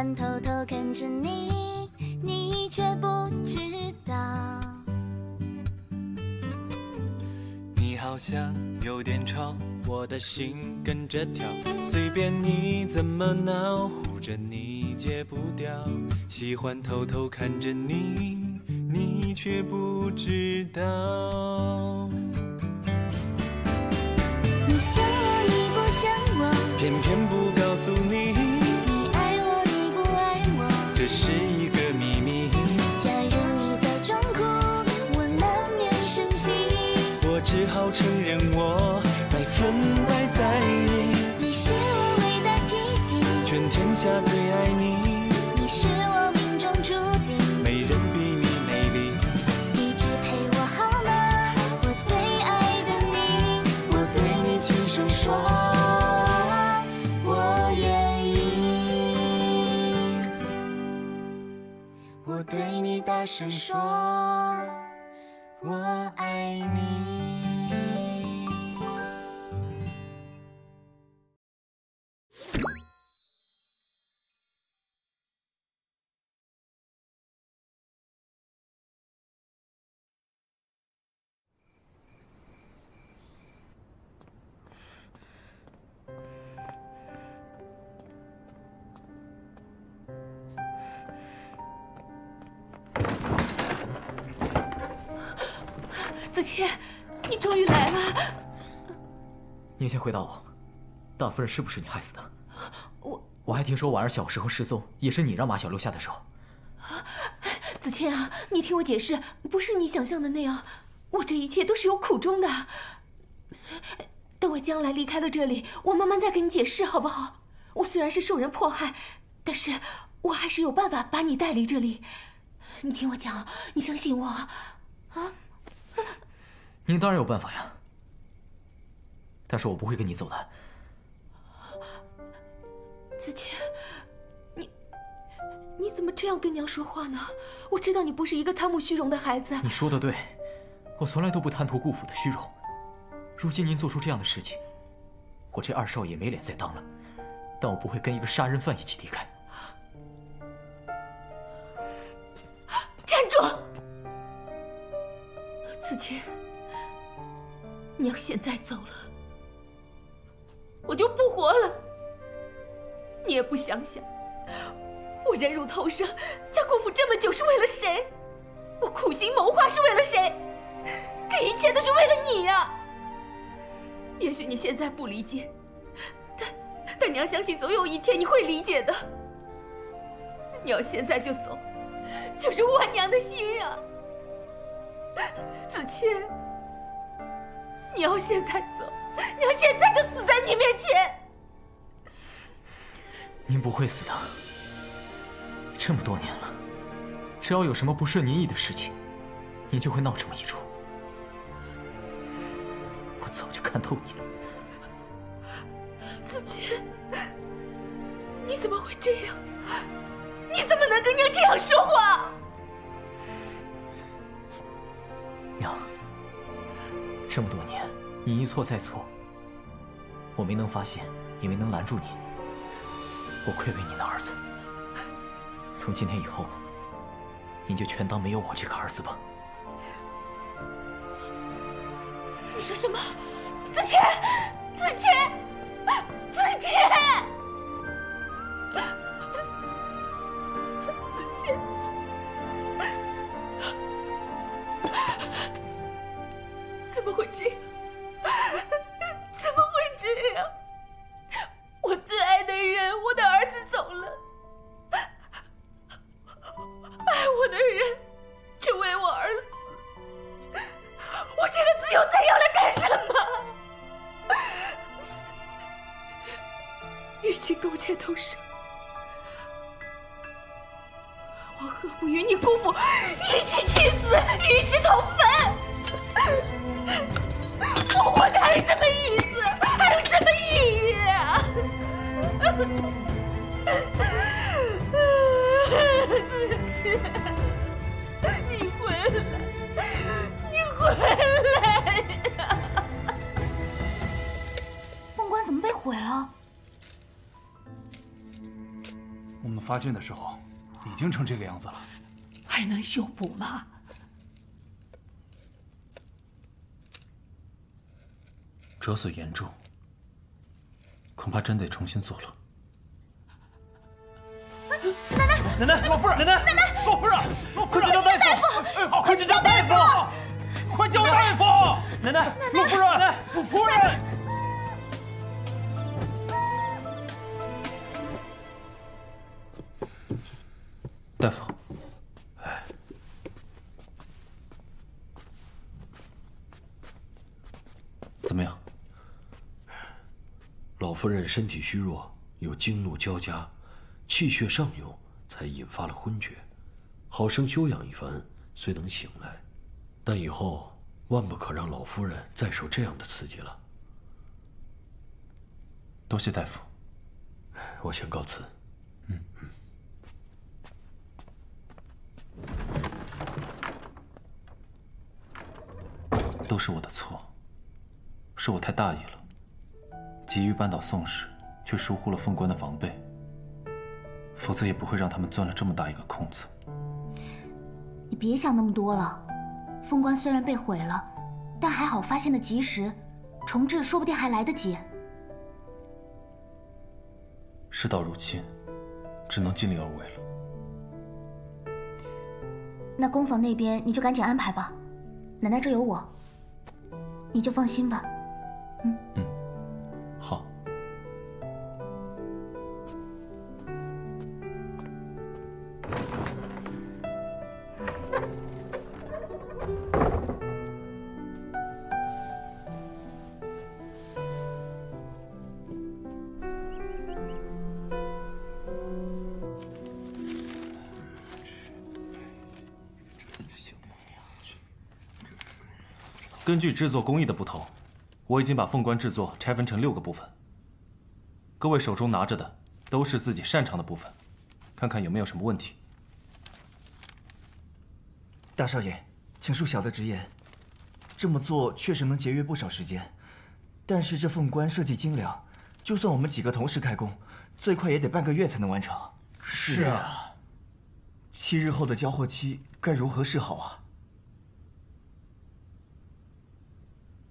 欢偷偷看着你，你却不知道。你好像有点吵，我的心跟着跳，随便你怎么闹，护着你戒不掉，喜欢偷偷看着你，你却不知道。你想我，你不想我，偏偏不大声说，子谦，你终于来了。您先回答我，大夫人是不是你害死的？我我还听说婉儿小时候失踪，也是你让马小六下的手。子谦啊，你听我解释，不是你想象的那样，我这一切都是有苦衷的。等我将来离开了这里，我慢慢再跟你解释，好不好？我虽然是受人迫害，但是我还是有办法把你带离这里。你听我讲，你相信我啊！您当然有办法呀，但是我不会跟你走的。子谦，你你怎么这样跟娘说话呢？我知道你不是一个贪慕虚荣的孩子。你说的对，我从来都不贪图顾府的虚荣。如今您做出这样的事情，我这二少爷没脸再当了。但我不会跟一个杀人犯一起离开。站住！子谦，娘现在走了，我就不活了。你也不想想，我忍辱偷生，在顾府这么久是为了谁？我苦心谋划是为了谁？这一切都是为了你呀！也许你现在不理解，但但娘相信总有一天你会理解的。你要现在就走，就是剜娘的心呀！子谦，你要现在走，娘现在就死在你面前。您不会死的。这么多年了，只要有什么不顺您意的事情，您就会闹这么一出。我早就看透你了。子谦，你怎么会这样？你怎么能跟娘这样说话？娘，这么多年，你一错再错，我没能发现，也没能拦住你。我愧为您的儿子。从今天以后，您就全当没有我这个儿子吧。你说什么？子谦，子谦，子谦，子谦，怎么会这样？怎么会这样？我最爱的人，我的儿子走了，爱我的人却为我而死。我这个自由才要来干什么？与其苟且偷生，我何不与你姑父一起去死，与世同坟？什么意思？还有什么意义、啊？子谦，你回来，你回来呀！凤冠怎么被毁了？我们发现的时候，已经成这个样子了，还能修补吗？折损严重，恐怕真得重新做了。奶奶，奶奶，老夫人，奶奶，奶奶，老夫人，快去叫大夫！哎，好，快去叫大夫！快叫大夫！奶奶，老夫人，老夫人。大夫，怎么样？老夫人身体虚弱，又惊怒交加，气血上涌，才引发了昏厥。好生休养一番，虽能醒来，但以后万不可让老夫人再受这样的刺激了。多谢大夫，我先告辞。嗯。都是我的错，是我太大意了，急于扳倒宋氏，却疏忽了凤冠的防备。否则也不会让他们钻了这么大一个空子。你别想那么多了，凤冠虽然被毁了，但还好发现的及时，重置说不定还来得及。事到如今，只能尽力而为了。那工坊那边你就赶紧安排吧，奶奶这有我，你就放心吧。根据制作工艺的不同，我已经把凤冠制作拆分成六个部分。各位手中拿着的都是自己擅长的部分，看看有没有什么问题。大少爷，请恕小的直言，这么做确实能节约不少时间，但是这凤冠设计精良，就算我们几个同时开工，最快也得半个月才能完成。是啊，七日后的交货期该如何是好啊？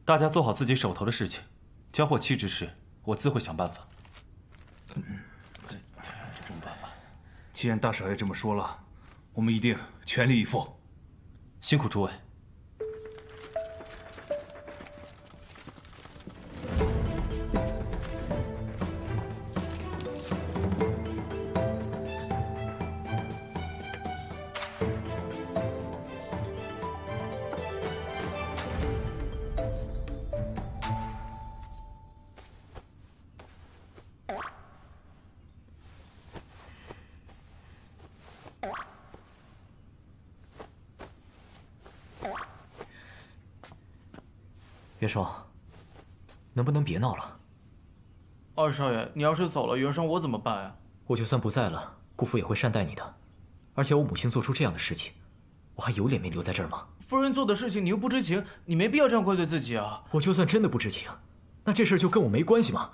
大家做好自己手头的事情，交货期之事，我自会想办法。嗯，这这么办吧？既然大少爷这么说了，我们一定全力以赴。辛苦诸位。元双，能不能别闹了？二少爷，你要是走了，元双我怎么办啊？我就算不在了，姑父也会善待你的。而且我母亲做出这样的事情，我还有脸面留在这儿吗？夫人做的事情你又不知情，你没必要这样怪罪自己啊！我就算真的不知情，那这事就跟我没关系吗？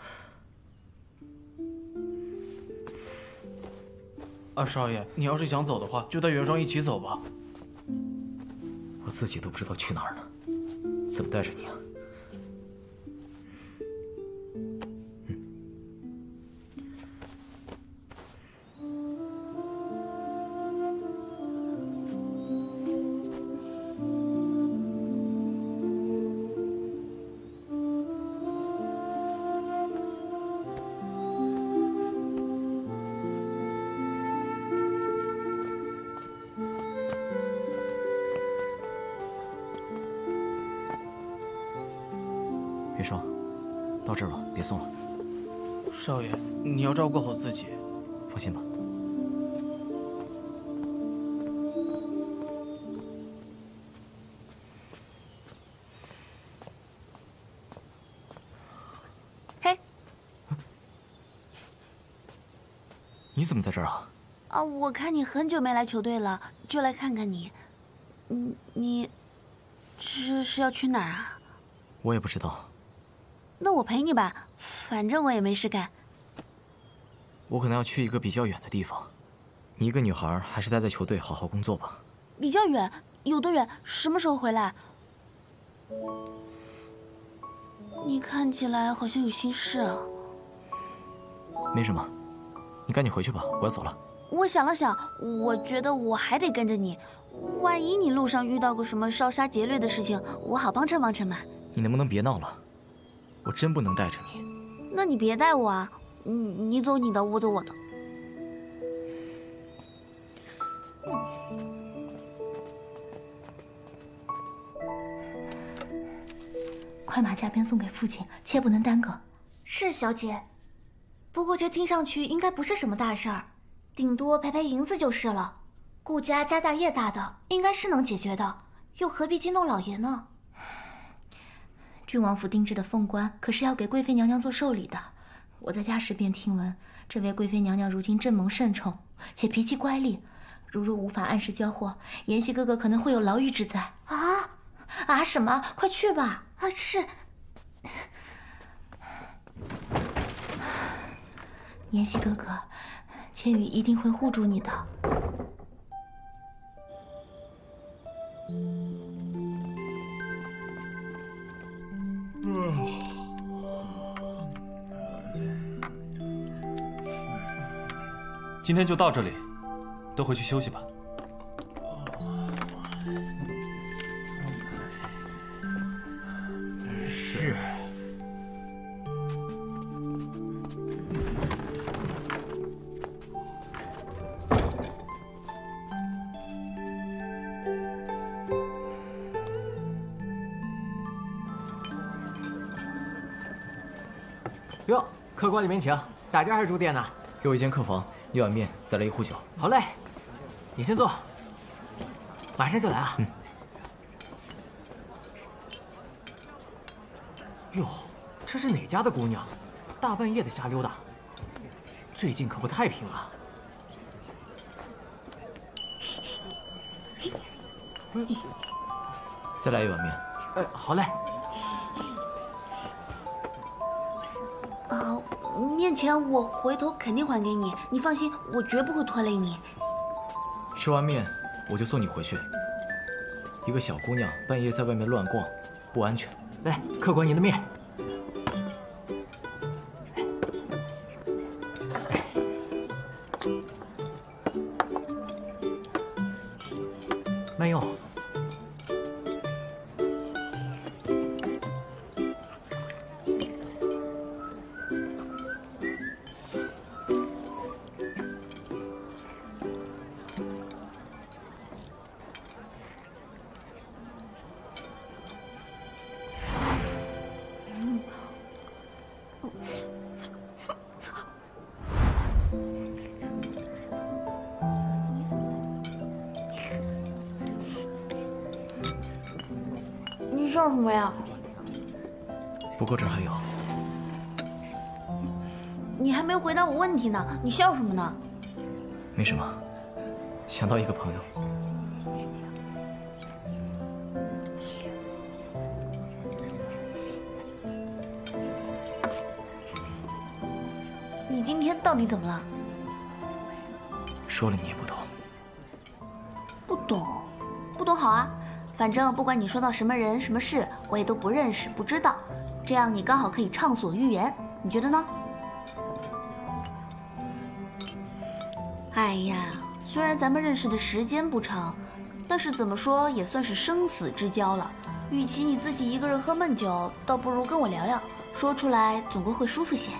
二少爷，你要是想走的话，就带元双一起走吧。我自己都不知道去哪儿呢，怎么带着你啊？顾好自己。放心吧。嘿，你怎么在这儿啊？啊，我看你很久没来球队了，就来看看你。你，你，这是要去哪儿啊？我也不知道。那我陪你吧，反正我也没事干。我可能要去一个比较远的地方，你一个女孩还是待在球队好好工作吧。比较远，有多远？什么时候回来？你看起来好像有心事啊。没什么，你赶紧回去吧，我要走了。我想了想，我觉得我还得跟着你，万一你路上遇到个什么烧杀劫掠的事情，我好帮衬帮衬嘛。你能不能别闹了？我真不能带着你。那你别带我啊，你你走你的，我走我的。快马加鞭送给父亲，切不能耽搁。是小姐，不过这听上去应该不是什么大事儿，顶多赔赔银子就是了。顾家家大业大的，应该是能解决的，又何必惊动老爷呢？郡王府定制的凤冠可是要给贵妃娘娘做寿礼的。我在家时便听闻，这位贵妃娘娘如今正蒙圣宠，且脾气乖戾，如若无法按时交货，妍希哥哥可能会有牢狱之灾。啊啊！什么？快去吧！啊，是。妍希哥哥，千羽一定会护住你的。今天就到这里，都回去休息吧。是。哟，客官里面请，大家还是住店呢？给我一间客房，一碗面，再来一壶酒。好嘞，你先坐，马上就来啊。嗯。哟，这是哪家的姑娘？大半夜的瞎溜达，最近可不太平啊。再来一碗面。哎，好嘞。面钱我回头肯定还给你，你放心，我绝不会拖累你。吃完面我就送你回去。一个小姑娘半夜在外面乱逛，不安全。来，客官您的面。今天到底怎么了？说了你也不懂。不懂，不懂好啊。反正不管你说到什么人、什么事，我也都不认识、不知道，这样你刚好可以畅所欲言。你觉得呢？哎呀，虽然咱们认识的时间不长，但是怎么说也算是生死之交了。与其你自己一个人喝闷酒，倒不如跟我聊聊，说出来总归会舒服些。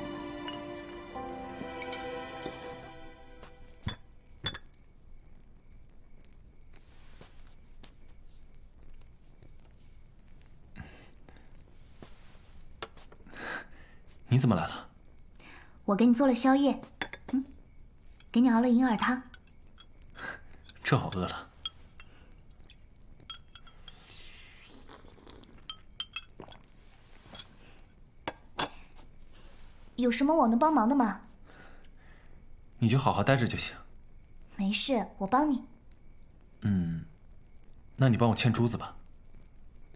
你怎么来了？我给你做了宵夜，嗯，给你熬了银耳汤。正好饿了。有什么我能帮忙的吗？你就好好待着就行。没事，我帮你。嗯，那你帮我牵珠子吧。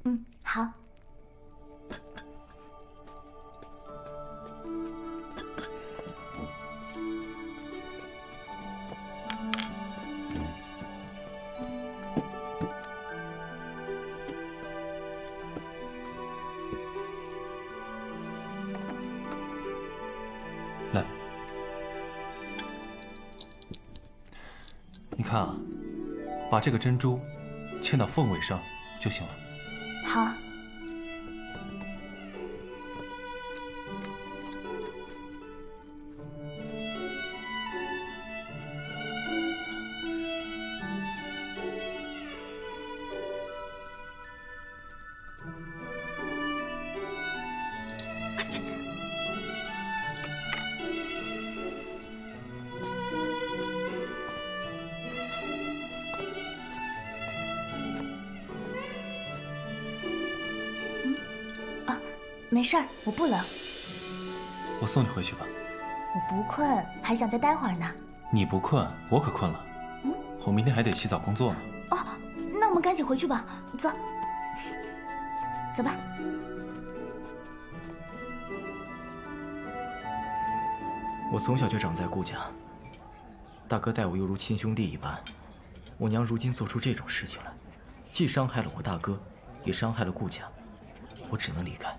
嗯，好。把这个珍珠嵌到凤尾上就行了。没事儿，我不冷。我送你回去吧。我不困，还想再待会儿呢。你不困，我可困了。嗯，我明天还得起早工作呢。哦，那我们赶紧回去吧。走，走吧。我从小就长在顾家，大哥待我犹如亲兄弟一般。我娘如今做出这种事情来，既伤害了我大哥，也伤害了顾家，我只能离开。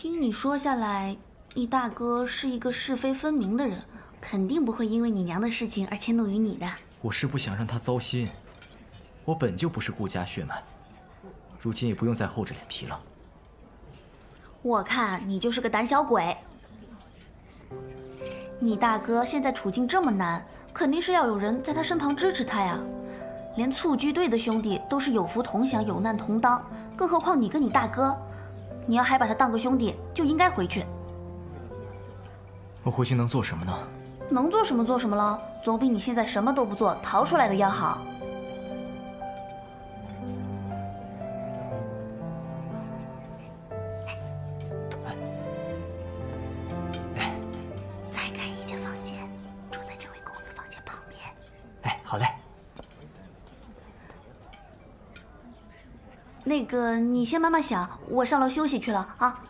听你说下来，你大哥是一个是非分明的人，肯定不会因为你娘的事情而迁怒于你的。我是不想让他糟心。我本就不是顾家血脉，如今也不用再厚着脸皮了。我看你就是个胆小鬼。你大哥现在处境这么难，肯定是要有人在他身旁支持他呀。连蹴鞠队的兄弟都是有福同享、有难同当，更何况你跟你大哥。你要还把他当个兄弟，就应该回去。我回去能做什么呢？能做什么做什么了，总比你现在什么都不做逃出来的要好。那个，你先慢慢想，我上楼休息去了啊。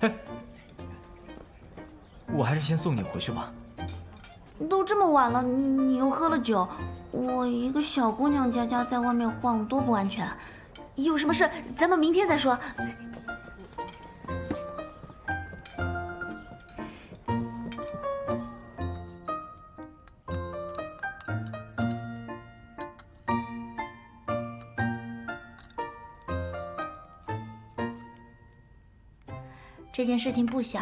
哎，我还是先送你回去吧。都这么晚了，你又喝了酒，我一个小姑娘家家在外面晃，多不安全。有什么事，咱们明天再说。这件事情不小，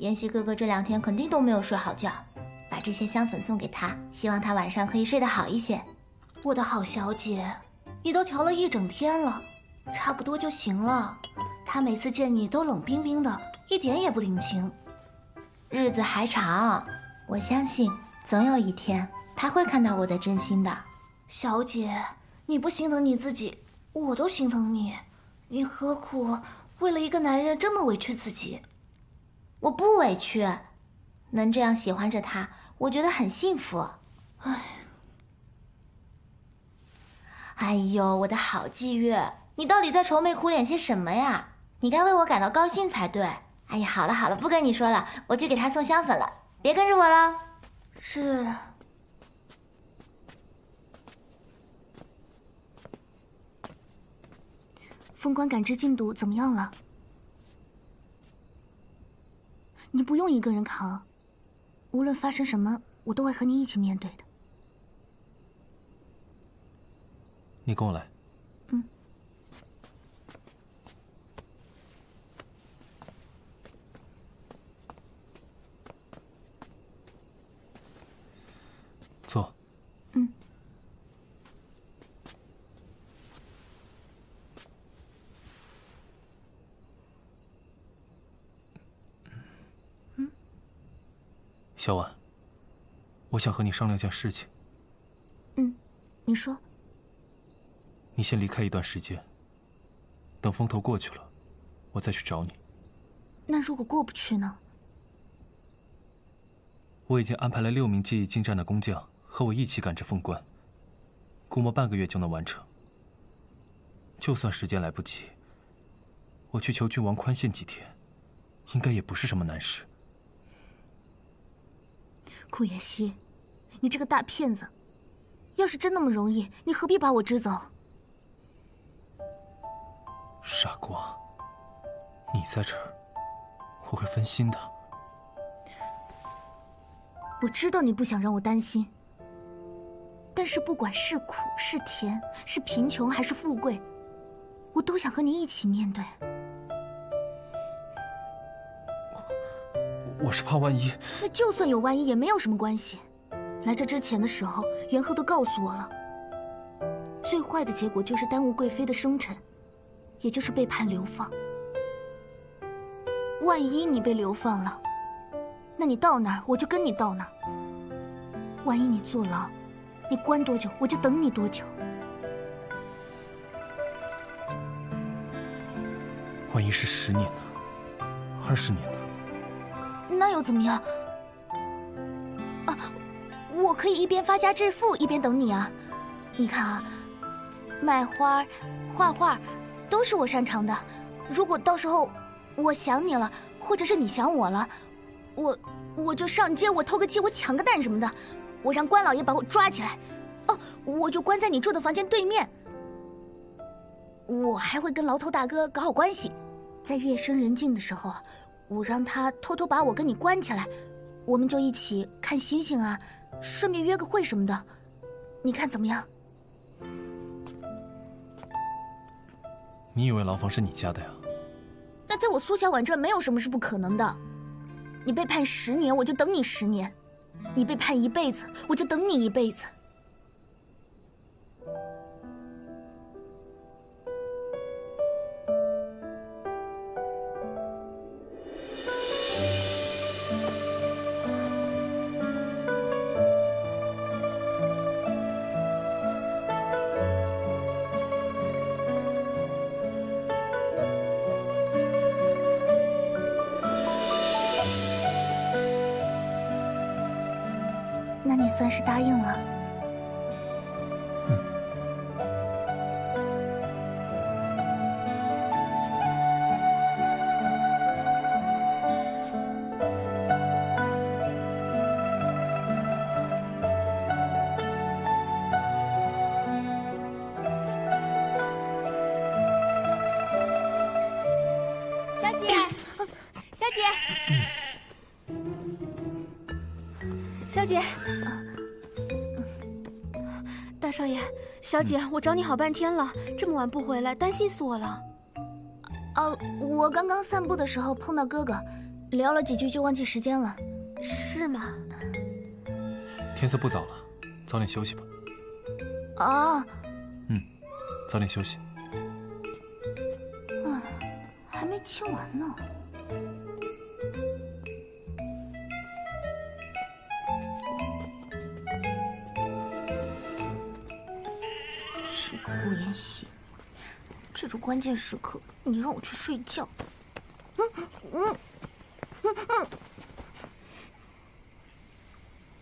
妍希哥哥这两天肯定都没有睡好觉。把这些香粉送给他，希望他晚上可以睡得好一些。我的好小姐，你都调了一整天了，差不多就行了。他每次见你都冷冰冰的，一点也不领情。日子还长，我相信总有一天他会看到我的真心的。小姐，你不心疼你自己，我都心疼你。你何苦为了一个男人这么委屈自己？我不委屈，能这样喜欢着他，我觉得很幸福。哎，哎呦，我的好霁月，你到底在愁眉苦脸些什么呀？你该为我感到高兴才对。哎呀，好了好了，不跟你说了，我去给他送香粉了，别跟着我了。是。凤冠感知进度怎么样了？你不用一个人扛，无论发生什么，我都会和你一起面对的。你跟我来。嗯。坐。嗯。嗯。小婉，我想和你商量件事情。嗯，你说。你先离开一段时间，等风头过去了，我再去找你。那如果过不去呢？我已经安排了六名技艺精湛的工匠和我一起赶制凤冠，估摸半个月就能完成。就算时间来不及，我去求郡王宽限几天，应该也不是什么难事。顾妍希，你这个大骗子！要是真那么容易，你何必把我支走？傻瓜，你在这儿，我会分心的。我知道你不想让我担心，但是不管是苦是甜，是贫穷还是富贵，我都想和你一起面对。我是怕万一。那就算有万一，也没有什么关系。来这之前的时候，元赫都告诉我了，最坏的结果就是耽误贵妃的生辰，也就是被判流放。万一你被流放了，那你到哪儿我就跟你到哪儿。万一你坐牢，你关多久我就等你多久。万一是十年呢？二十年呢？那又怎么样？啊，我可以一边发家致富一边等你啊！你看啊，卖花、画画，都是我擅长的。如果到时候我想你了，或者是你想我了，我我就上街，我偷个鸡，我抢个蛋什么的，我让关老爷把我抓起来，哦，我就关在你住的房间对面。我还会跟牢头大哥搞好关系，在夜深人静的时候。我让他偷偷把我跟你关起来，我们就一起看星星啊，顺便约个会什么的，你看怎么样？你以为牢房是你家的呀？那在我苏小婉这没有什么是不可能的。你被判十年，我就等你十年；你被判一辈子，我就等你一辈子。算是答应了。小姐，我找你好半天了，这么晚不回来，担心死我了。啊，我刚刚散步的时候碰到哥哥，聊了几句就忘记时间了。是吗？天色不早了，早点休息吧。啊。嗯，早点休息。嗯，还没亲完呢。顾言戏，这种关键时刻，你让我去睡觉。嗯嗯，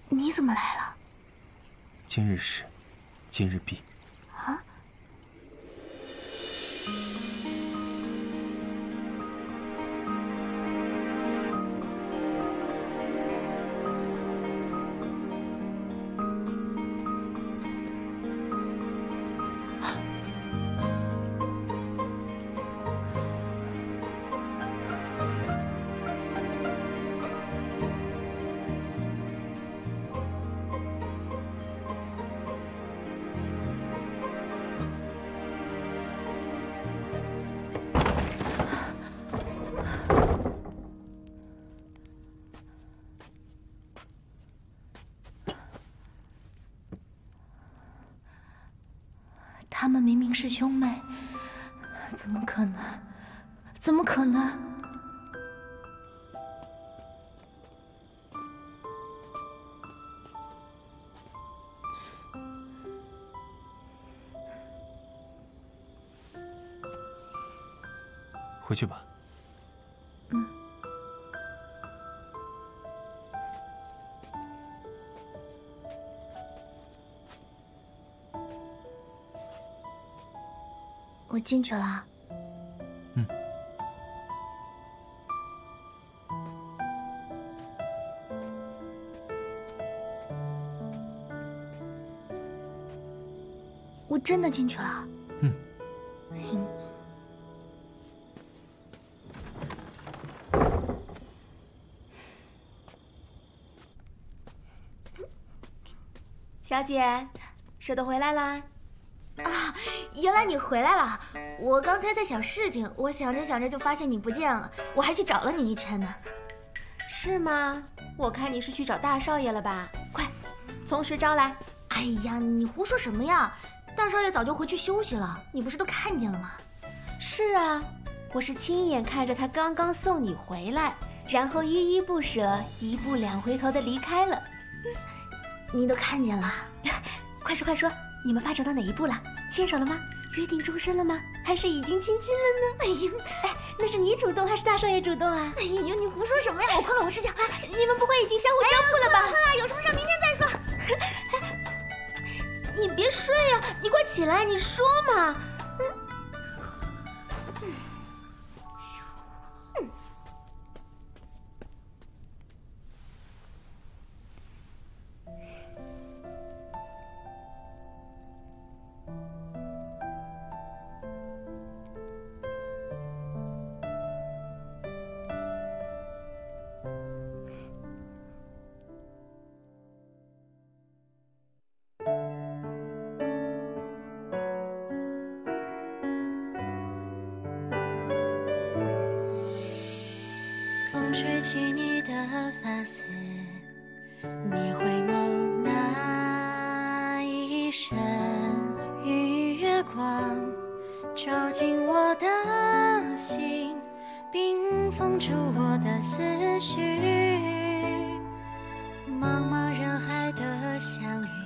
你怎么来了？今日事，今日毕。是兄妹，怎么可能？怎么可能？回去吧。我进去了。嗯。我真的进去了。嗯。小姐，舍得回来啦？啊，原来你回来了！我刚才在想事情，我想着想着就发现你不见了，我还去找了你一圈呢。是吗？我看你是去找大少爷了吧？快，从实招来！哎呀，你胡说什么呀？大少爷早就回去休息了，你不是都看见了吗？是啊，我是亲眼看着他刚刚送你回来，然后依依不舍、一步两回头的离开了。你都看见了？快说快说！你们发展到哪一步了？牵手了吗？约定终身了吗？还是已经亲亲了呢？哎呦，哎，那是你主动还是大少爷主动啊？哎呦，你胡说什么呀！我困了，我睡觉。你们不会已经相互交付了吧？困了，有什么事明天再说。你别睡呀，你快起来，你说嘛。一瞬，与月光照进我的心，冰封住我的思绪。茫茫人海的相遇，